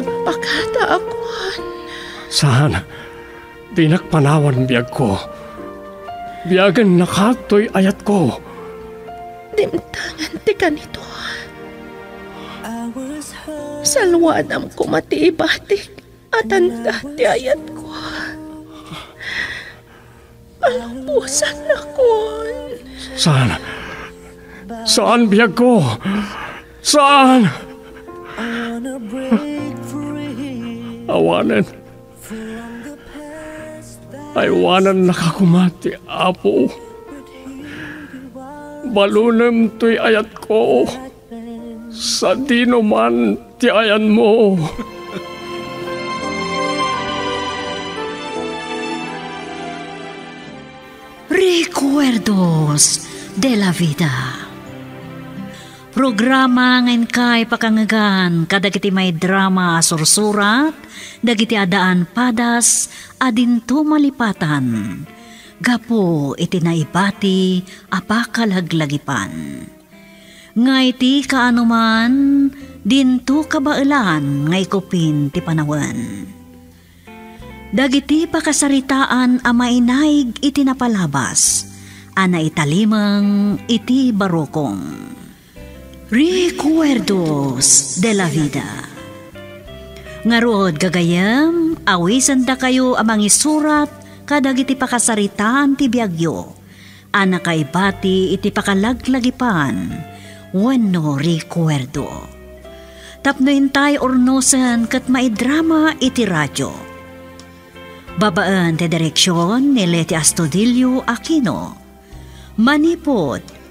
Agpakata akuan. Saan? Di nakpanawan biyag ko. Biyagan nakatoy ayat ko. Dimtangan ti kanito. Salwadam ko matiibatik at anda ti ayat ko. Alampusan na kon. Saan? Saan biyag ko? Saan? Awanan. Aywanan nakakumati, apo. Balunam to'y ayat ko. Sa dino man ti ayan mo. Recuerdos de la Vida Programa ngayon kay pakangagan kadagiti may drama sursurat, dagiti adaan padas, adinto malipatan. Gapo iti naibati apakalaglagipan. Ngay ti kaanuman, dinto kabailan ngay kupin ti panawan. Dagiti pakasaritaan a mainaig iti napalabas, ana italimang iti barokong. Recuerdos de la vida. Ngarod gagayam, awisan da kayo amang isurat kadagiti pakasaritaan ti biagyo. Ana kay bati iti pakalaglagipan, wano recuerdo. Tapno intay ornosan kat maidrama iti radyo Babaan te direksyon ni Leti Astudillo Aquino. Manipod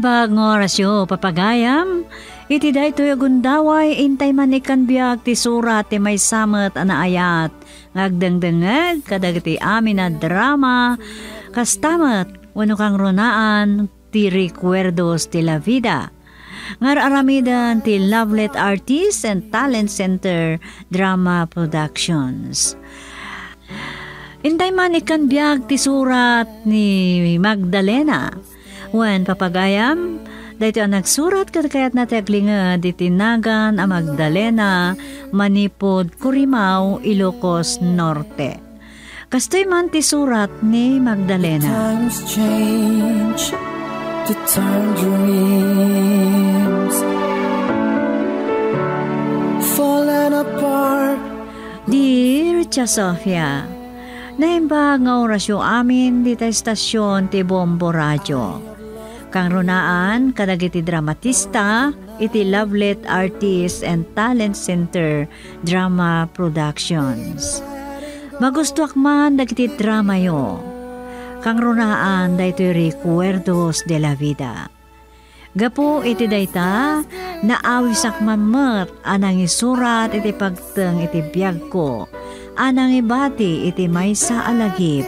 Naimbag ng orasyo papagayam, iti daytoy agundaway intay manikan biag ti surat ti may samet ana ayat, ngagdengdengeg kadagiti amin na drama, kastamet wano kang runaan ti recuerdos ti la vida. Ngar aramidan ti Lovelet Artists and Talent Center Drama Productions. Intay man ikan biag ti surat ni Magdalena Wen papagayam, dahito ang nagsurat katakayat na taglinga di tinagan a Magdalena, Manipod, Kurimaw, Ilocos Norte. Kastoy man ti surat ni Magdalena. Times change to dreams falling apart. Dear Tia Sofia, Naimba nga orasyo amin di ta estasyon ti Bombo Radio. Kang runaan, kadagiti dramatista, iti Lovelet Artists and Talent Center Drama Productions. Magustuak man dagiti drama yo. Kang runaan, dayto recuerdos de la vida. Gapo iti dayta, naawisak mamat anang isurat iti pagteng iti biyag ko, anang ibati iti may sa alagip,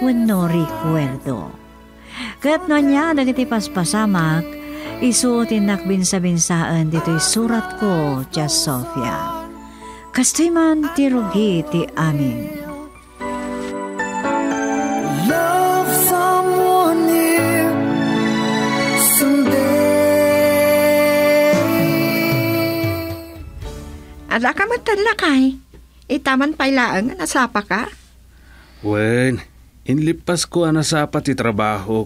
wano recuerdo. Kat no niya dagiti paspasamak, isuotin nakbinsa-binsaan dito'y surat ko, Jas Sofia. Kastoy man ti rugi ti amin. Love someone new someday. Ada ka matalakay. Itaman pailaan nga nasapa ka. Wen, inlipas ko ana sa ti trabaho.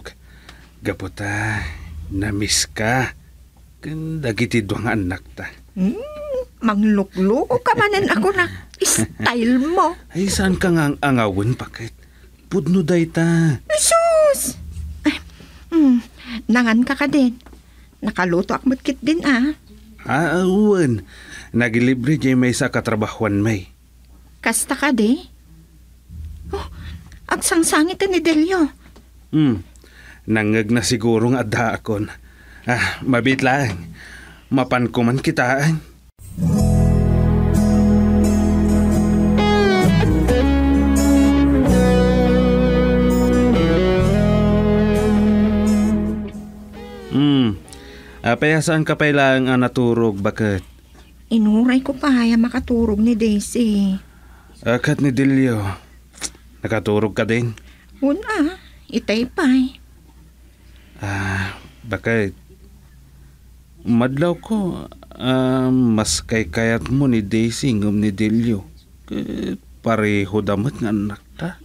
Gaputa, namiss ka. Kandagiti duwang anak ta. Hmm, mangluklo ka manan ako na style mo. Ay, saan ka nga ang angawin pakit? Pudno day ta. Jesus! Ay, hmm, nangan ka ka din. Nakaluto ak matkit din ah. Ah, awan. Nagilibre jay may sa katrabahuan may. Kasta ka di. Oh, agsangsangit ni Delio. Hmm. Nangag na siguro nga adda akon. Ah, mabit lang. Mapan ko man kitaan. Hmm. Apaya saan ka pa lang ang naturog bakit? Inuray ko pa haya makaturog ni Daisy. Akat ni Dilio. Nakaturog ka din? Una, itay pa'y. Ah, bakit? Madlaw ko, ah, mas kay kayat mo ni Daisy ngam ni Delio. Eh, pareho damat nga anak ta.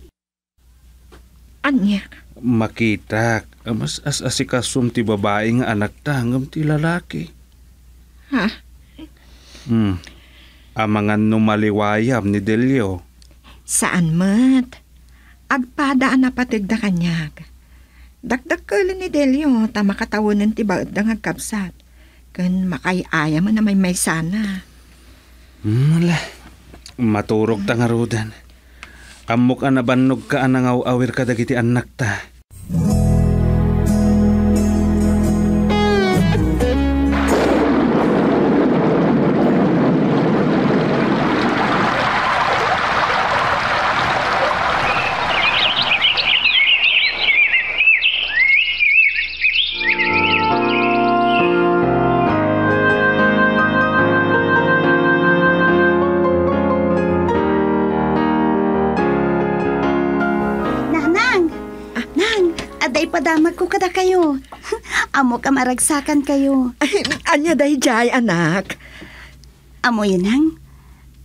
Anya, Makita, ah, mas as asikasum ti babae nga anak ta ngam ti lalaki. ha? Hmm. Amangan no maliwayam ni Delio. Saan mat? Agpadaan na patigda kanyag. Dagdag ka ni Delio, ta makatawanan ti baad nga kapsat. Kan makayaya man na may may sana. Hmm, wala. Maturog ta nga rudan. Amok ang nabannog ka anang awir ka dagiti anak ta. Nanang! Aday padamag ko kada kayo. Amo ka maragsakan kayo. Ay, anya day jay anak. Amo yan nang.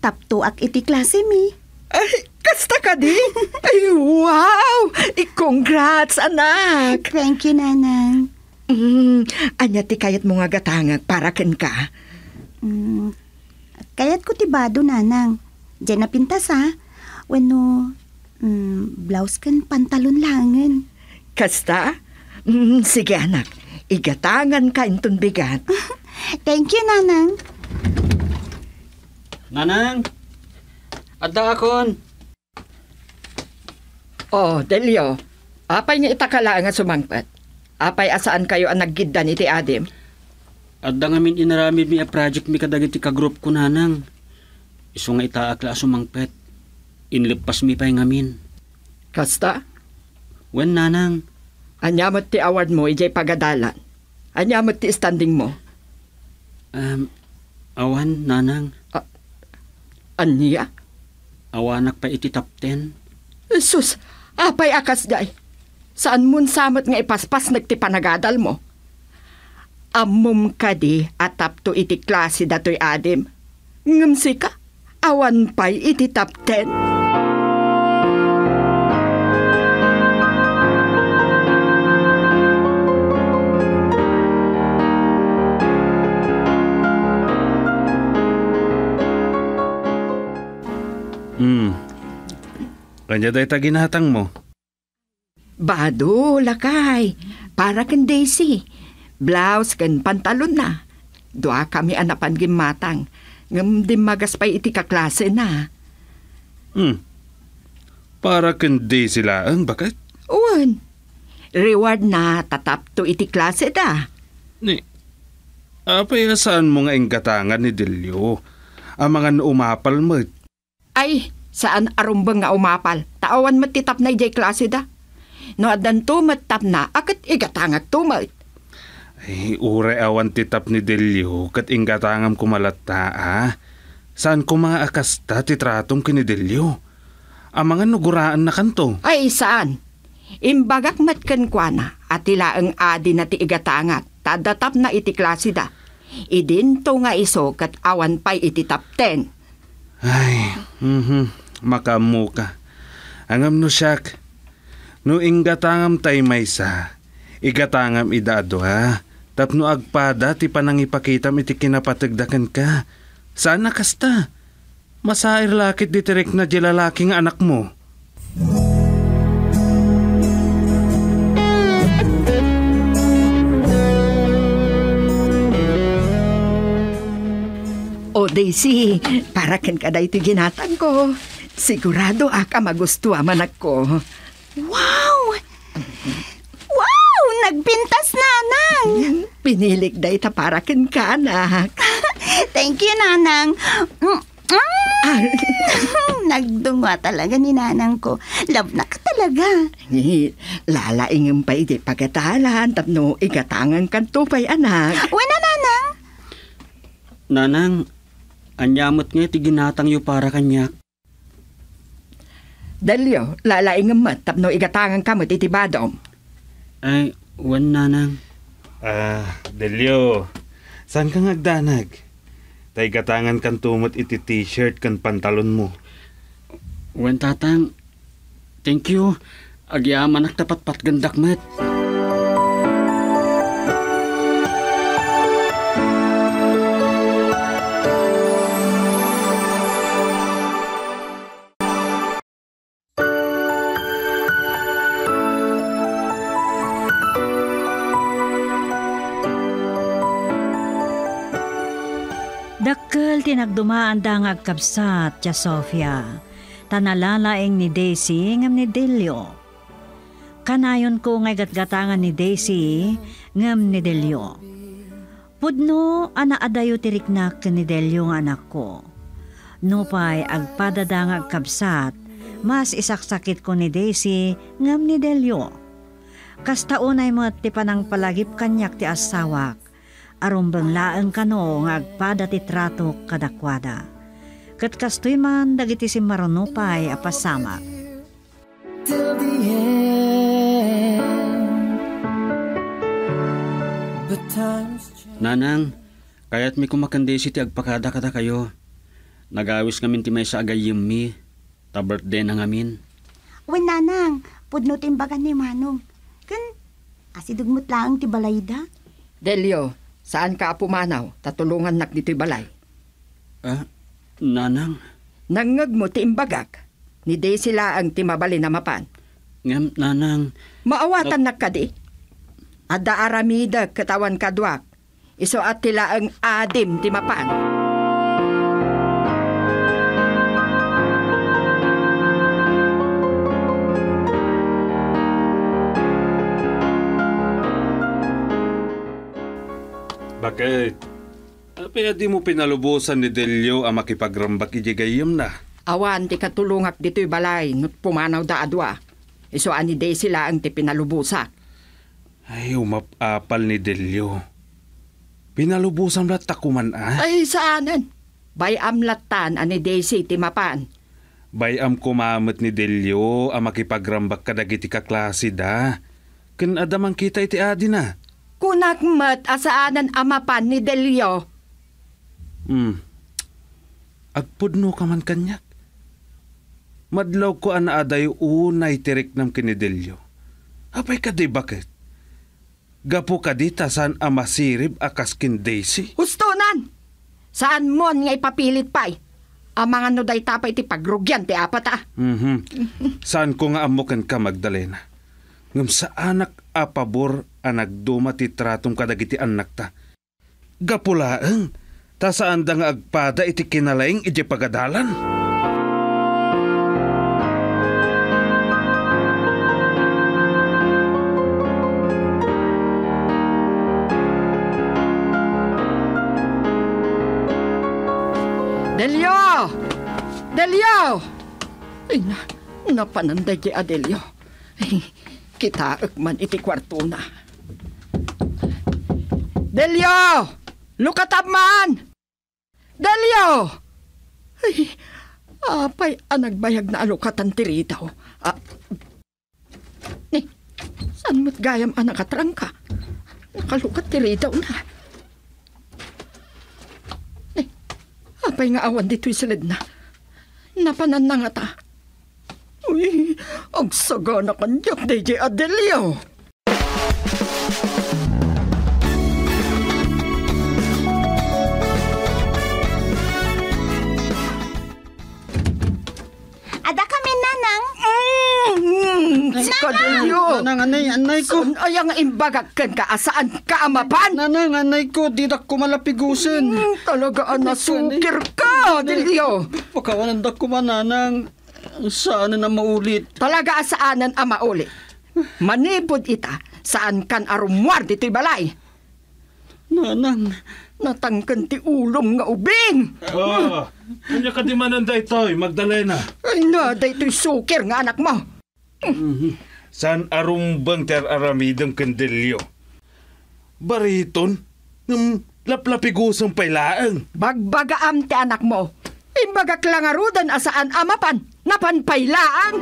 Taptuak iti klase mi. Ay, kasta ka di? Ay, wow! I congrats, anak! Thank you, Nanang. Mm, anya ti kayat mo nga gatangag para ken ka. Mm, kayat ko tibado, Nanang. Diyan na pintas, ha? Wano, mm, blouse kan pantalon langan. Kasta? Mm, sige, anak. Igatangan ka intun bigat. Thank you, Nanang. Nanang! Adda akon! Oh, Delio. Apay nga itakala nga sumangpat. Apay asaan kayo ang naggidda ni ti Adim? Adda nga min inaramid mi a project mi kadagiti ka group ko nanang. Iso nga itaak la sumangpet. Inlipas mi pa'y ngamin. Kasta? Wen nanang, Anyamot ti award mo, ijay pagadalan. Anyamot ti standing mo. um, awan nanang, Anya? awanak pa iti top 10. Sus, apay akas day. Saan mun samot nga ipaspas nagti panagadal mo? Amum ka di atap to iti klase datoy adim. Ngamsi ka, awan pa'y iti top 10. Kanya day taginatang mo. Bado, lakay. Para kan Daisy. Blouse kan pantalon na. Dua kami anapan gimatang. Ngam di magas pa'y iti kaklase na. Hmm. Para kundi sila ang bakit? Uwan. Reward na tatap to iti klase da. Ni, apay saan mo nga inggatangan ni Delio? Ang mga umapal mo. Ay, saan arumbang nga umapal? Tawan matitap na ijay klase da. No adan tumatap na, akat igatangag tumat. Ay, ure awan titap ni Delio kat inggatangam kumalata ah. Saan ko mga akasta titratong kini Delio? Ang mga nuguraan na kanto. Ay, saan? Imbagak matkan kwa na, at tila ang adi na ti igatangat, tadatap na iti klase da. Idin to nga iso kat awan pa'y iti top 10. Ay, mhm, makamuka. Angam no siyak. No inggatangam tay maysa, igatangam idado ha. Tapno agpada ti panangipakitam iti kinapatagdakan ka. Saan na kasta? Masair lakit di tirek na di lalaki nga anak mo. O Daisy, para kan ka iti ginatang ko. Sigurado aka magustuha man ako. Wow! Wow! nagpintas nanang. Pinilik da ita para kin ka, anak. Thank you, nanang. Mm, Ah, mm. Nagdungwa talaga ni nanang ko. Love na ka talaga. Lalaingin pa iti pagkatalan, tapno igatangan kan tupay, anak. Wala, nanang. Nanang, anyamot nga iti ginatang yu para kanyak. Dalyo, lalaingin mo, tapno igatangan ka mo titibadom. Ay, wan nanang. Ah, Delio, saan ka ngagdanag? Tay gatangan kan tumot iti t-shirt kan pantalon mo. Wan tatang. Thank you. Agyaman ak tapat pat gandak met. Tinagdumaan da nga agkabsat, Tia Sofia. Tanalalaing ni Daisy ngam ni Delio. Kanayon ko ngay gatgatangan ni Daisy ngam ni Delio. Pudno ana adayo tiriknak ni Delio nga anak ko. Nupay agpadada nga agkabsat, mas isaksakit ko ni Daisy ngam ni Delio. Kasta unay mo ti panang palagip kanyak ti asawak arumbang laeng kano nga agpada ti trato kadakwada. Kat kastoy man dagiti si marunupay apasamak. till the end. But times change. Nanang, kayat mi kumakandesi ti agpakada kada kayo. Nagawis ngamin ti may sa agayim mi. Ta birthday na ngamin. Wan, nanang. Pudno timbagan ni Manong. Kan, asidugmot lang ti balayda. Delyo, saan ka pumanaw? Tatulungan nak dito'y balay. Ah, nanang, Nangag mo ti imbagak. Ni day sila ang timabali na mapan. ngam nanang, Maawatan nak kadi. Ada aramida katawan kadwak. Iso at tila ang adim ti mapan. Bakit? Kaya di mo pinalubusan ni Delio ang makipagrambak ijigayam na. Awan ti katulungak dito'y balay nut pumanaw da adwa. Iso ani day sila ang ti pinalubusak. Ay, umapapal ni Delio. Pinalubusan na takuman ah. Ay saanan? Bay amlatan ani Daisy ti mapan. Bayam kumamot ni Delio ang makipagrambak kadagiti kaklase da. Kan adamang kita iti adi na. Kunak mat asaanan amapan ni Delio. Hmm. Agpudno ka man kanyak. Madlaw ko ana aday unay tirik nam kinidelyo. Apay ka di bakit? Gapo ka di tasan amasirib akas kin Daisy. Hustonan! Saan mo nga ipapilit pa'y? Ang mga nuday tapay ti pagrugyan ti apat ah. Mhm. Saan ko nga amukan ka Magdalena? Ngam sa anak apabor ang nagduma ti tratong kadagiti anak ta. Gapulaeng, ta saan da nga agpada iti kinalaing iti pagadalan. Delio! Delio! Ay na, napananday ti Adelio. Kita man iti kwarto na. Delio! Lukatab man! Delio! Ay, apay ang nagbayag na alukatan ti ritaw. Ah, ni, saan mo't gayam ang nakatrangka? Nakalukat ti ritaw na. Ni, apay nga awan dito'y silid na. Napanan na nga ta. Uy, ang saga na kanyak, DJ Adelio. Ada kami, nanang. Mm, si Adelio. nanang, anay, anay ko. Saan ay ang imbagak kan ka? Asaan ka amapan? Nanang, anay ko, di dak ko malapigusin. Mm, talaga ang nasukir ka, Adelio. Pakawanan dak ko man, nanang. Saan na maulit? Talaga asaanan ang mauli. Manipod ita, Saan kan arumwar dito'y balay? Nanang, Natangkan ti ulom nga ubing. Oh, kanya ka di mananda ito'y, Magdalena. Ay na, dito'y sukir nga anak mo. San arumbang ter aramidang kandelyo? Bariton, ng laplapigusang pailaang. Bagbagaam ti anak mo. Imbagak lang arudan asaan amapan. Napanpailaan.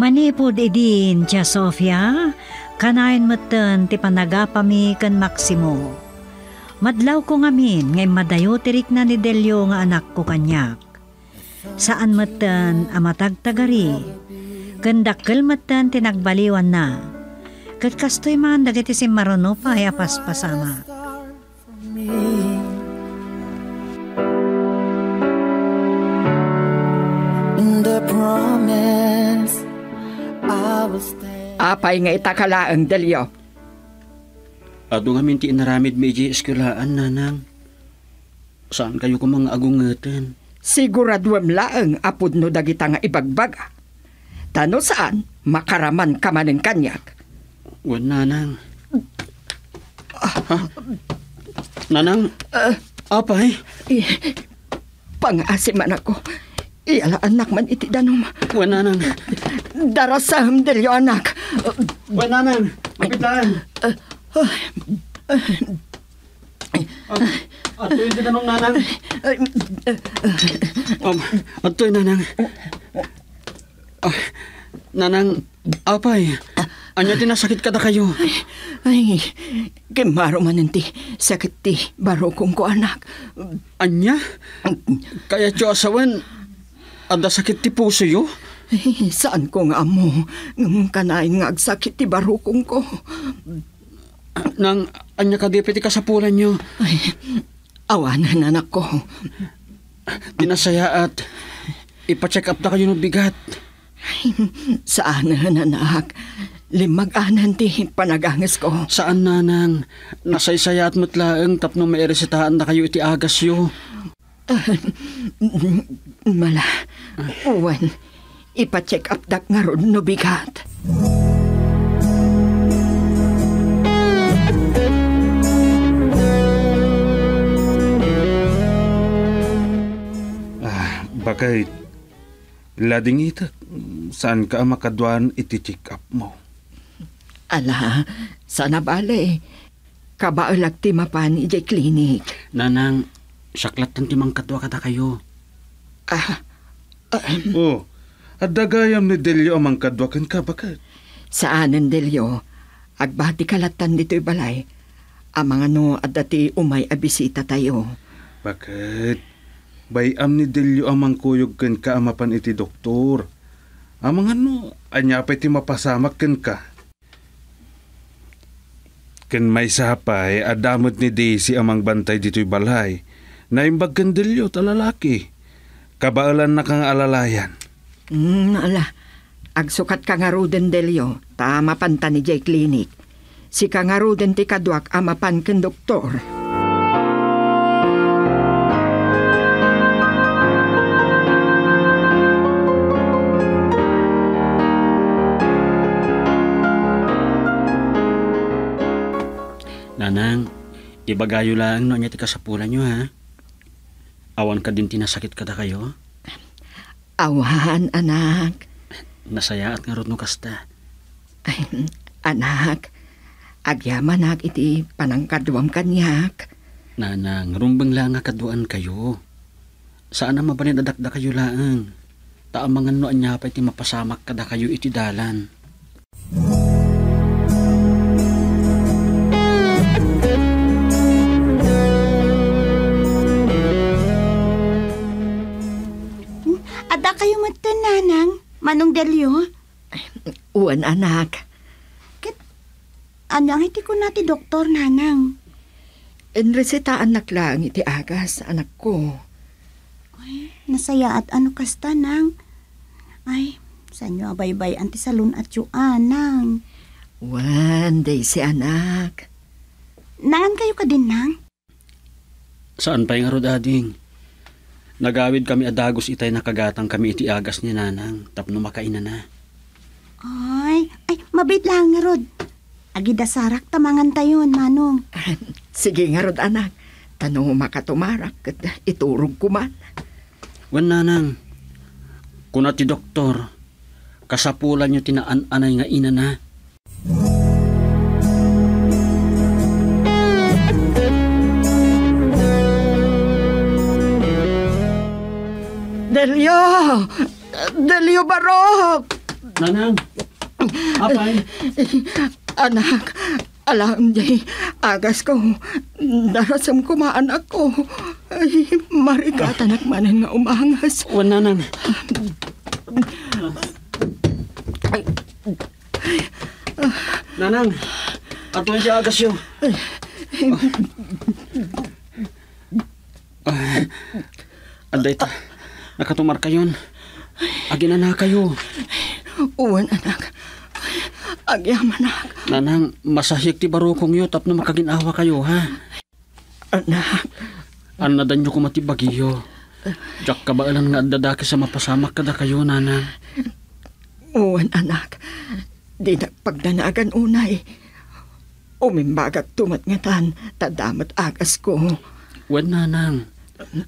Manipod idin, Tia Sofia, kanain matan ti panagapami kan Maximo. Madlaw ko ngamin ngay madayo tirik na ni Delio nga anak ko kanyak. Saan matan amatagtagari, kandakkel matan tinagbaliwan na. Kat kastoy man dagiti si Marono pa ay apaspasama. In the promise, I will stay. Apay nga itakalaang delyo. Ado nga minti inaramid medyo eskulaan, nanang. Saan kayo ko mga agungatan? Siguraduam laang apod no dagita nga ibagbaga. Tano saan, makaraman ka man ng kanyak. Wan, nanang. Ha? Nanang, apay, Eh, pangasiman ako. Iyala anak man iti danom. wan, nanang. Darasam delyo anak. Wan, nanang, kapitan. Ato yung tinanong nanang. Um, yung nanang. Ah, nanang, apay, anya tinasakit ka na kayo. Ay, kimaro man ti sakit ti barokong ko anak. Anya? Kaya tiyo asawan, ada sakit ti puso yo? Ay, saan ko nga mo? Ngam kanain nga agsakit ti barokong ko. Nang anya ka dipiti ka sa pulan nyo, Ay, awanan anak ko. tinasaya at ipacheck up na kayo ng bigat. Saan na anak? Limag-anan ti panagangas ko. Saan nanang? Nasaysaya at mutlaang tapno may resetahan na kayo iti agas yo. Mala, uwan. Ipa-check up dak nga ron no bigat. Ah, bakay, lading ita, saan ka makadwan iti-check up mo? Ala, sana bale. Kabaalag ti mapan ijay klinik. Nanang, saklat ng timang katwa kata kayo. Ah, Oh, at dagayam ni Delio amang kadwakan ka, bakit? saan ang delyo? Agbati kalatan dito'y balay. Ang mga no at dati umay abisita tayo. Bakit? Bayam ni Delio amang kuyog kan ka amapan iti doktor. Amang ano, anya pa iti mapasamak kan ka. Kan may sapay, adamot ni Daisy amang bantay dito'y balay. Naimbag kan Delio talalaki. Kabaalan na kang alalayan. Hmm, ala. Agsukat ka nga ruden delyo. Tama panta ni Jay Clinic. Si ka nga ti kadwak amapan ken doktor. Nanang, ibagayo lang no anya ti kasapulan nyo ha. Awan ka din tinasakit kada kayo. Awan, anak. Nasaya at nga ron no kasta. Ay, anak. Agyaman nak iti panangkadwam kanyak. Nanang, rumbang lang nga kaduan kayo. Saan na mabaninadakda kayo laang? Taamangan no anya pa iti mapasamak kada kayo iti dalan. Ada kayo matan, nanang. Manong Delio. Uwan, anak. Ano ang iti ko nati doktor, nanang? Enresitaan nak lang iti agas, anak ko. Nasaya at ano kasta, nang? Ay, Sa inyo abaybay anti salon at yu anang. One day si anak. Naan kayo ka din nang? Saan pa yung arod ading? Nagawid kami adagos itay nakagatang kami iti agas ni nanang tapno makaina na. Ay, ay, mabait lang nga rod. Agida sarak tamangan tayon, manong. Sige nga rod anak. Tanong mo makatumarak kat iturog ko man. Wan nanang, kuna ti doktor, kasapulan nyo tinaan-anay nga ina na. Delio! Delio Barok! Nanang, apay, Anak, alam di, agas ko, darasam ko maanak ko. Ay, marigata nagmanan nga umangas. wan nanang. Nanang, ato yung agas yun. Anday ta, nakatumar kayon. Agina na kayo. Uwan, anak. Agyam, anak. Nanang, masahik ti barukong yo tapno makaginawa kayo ha. Anak, Anadan nyo kumatibagiyo. Diyak ka ba alam nga dadaki sa mapasamak kada kayo, nanang? uwan, anak. Di na pagdanagan unay. Umimbagat tumatngatan, tadamat agas ko. Wen, nanang.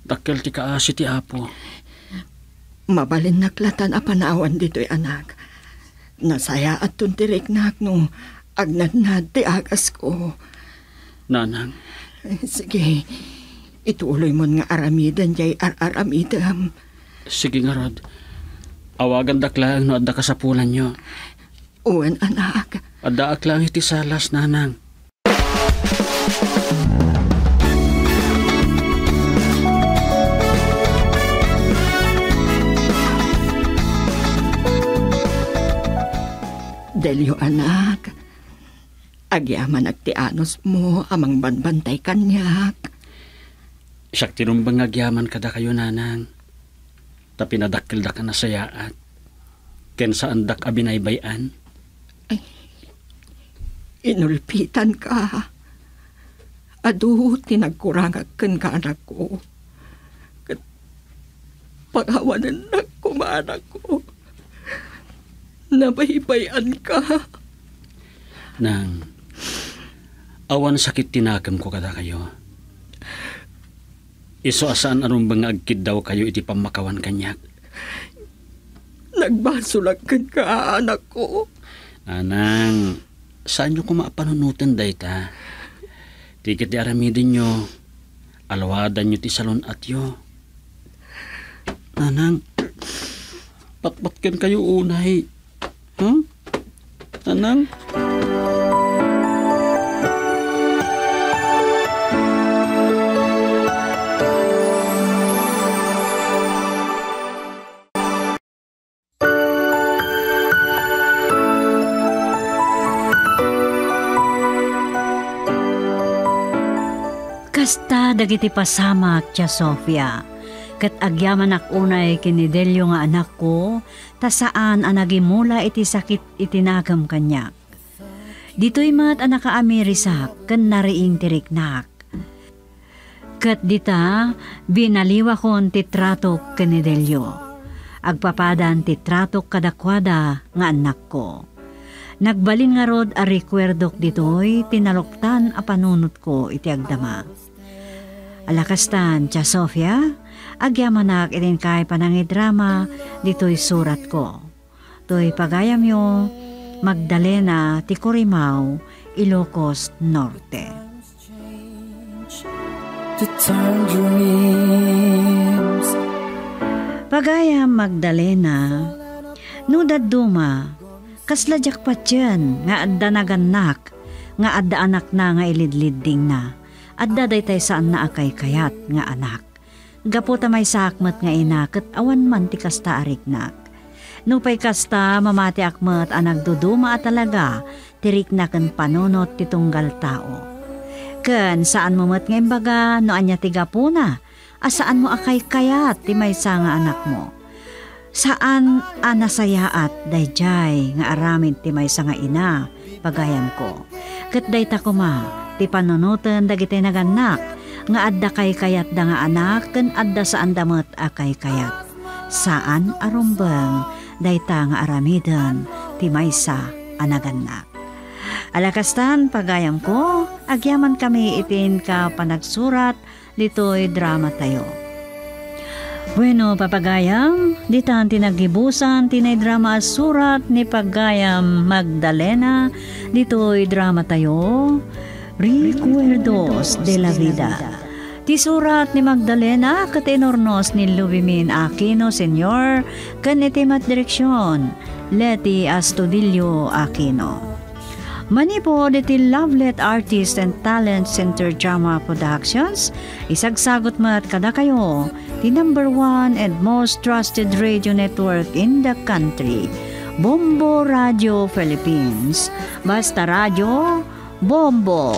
Dakkel ti kaasi ti apo. Mabalin naklatan a panawan dito'y anak. Nasaya at tuntirik na nung agnadnad ti agas ko. Nanang, Sige, ituloy mo nga aramidan jay ar-aramidam. sige nga rod. Awagan daklang no adda kasapulan nyo. Uwan anak, Adda aklang iti salas, nanang. Delyo anak. Agyaman agtianos mo amang banbantay kanyak. Siyak tinumbang agyaman kada kayo, nanang. Ta pinadakkel da ka na sayaat. Ken saan dak abinaybayan. Inulpitan ka. Adu, tinagkurangag kan ka anak ko. Pagawanan na ko anak ko. Nabaybayan ka. Nang, awan sakit tinagam ko kada kayo. Iso asaan anong bang agkid daw kayo iti pamakawan kanyak. Nagbasulag kan ka anak ko. Anang, saan nyo kumapanunutan day ta? Tikit di aramidin nyo, alawadan nyo ti salon at yo. Anang, patpatkan kayo unay. Huh? Anang? Kasta dagiti pasamak tya Sofia. Kat agyaman ak unay kinidelyo nga anak ko, ta saan ang nagimula iti sakit itinagam kanyak. Dito'y mat anak amerisak, kan nariing tiriknak. Kat dita, binaliwa kon titratok kanidelyo. Agpapadan titratok kadakwada nga anak ko. Nagbalin nga rod a rekwerdok ditoy, tinaloktan a panunot ko iti agdama. Alakastan, Tia Sofia, agyamanak itin kay panangidrama, dito'y surat ko. To'y pagayam yo, Magdalena, Ticorimao, Ilocos Norte. Pagayam Magdalena, nudad duma, kasladyak pa tiyan, nga adda naganak, nga adda anak na nga ilidlidding na, adda daytay saan na akay kayat nga anak. Gapo ta may sakmet nga ina, ket awan man ti kasta ariknak. Nupay kasta mamati akmet anag duduma at talaga, tirik na ken panunot ti tunggal tao. Ken saan mo met nga imbaga no anya ti gapuna, asaan mo akay kayat ti may nga anak mo. Saan anasayaat dayjay nga aramid ti may nga ina pagayam ko. Kat dayta ko ma, ti panunutan dagiti naganak nga adda kay kayat da nga anak ken adda saan damet akay kayat. Saan arumbang dayta nga aramidan ti maysa anaganak. Alakastan pagayam ko, agyaman kami itin ka panagsurat dito'y drama tayo. Bueno, papagayam, ditan tinagibusan tinay drama at surat ni Pagayam Magdalena, dito'y drama tayo, Recuerdos de la Vida. Ti surat ni Magdalena katinornos ni Lubimin Aquino Senior, kan itimat direksyon, Leti Astudillo Aquino. Mani po diti Lovelet Artist and Talent Center Drama Productions, isagsagot mat kada kayo, the number one and most trusted radio network in the country, Bombo Radio Philippines. Basta Radio, Bombo.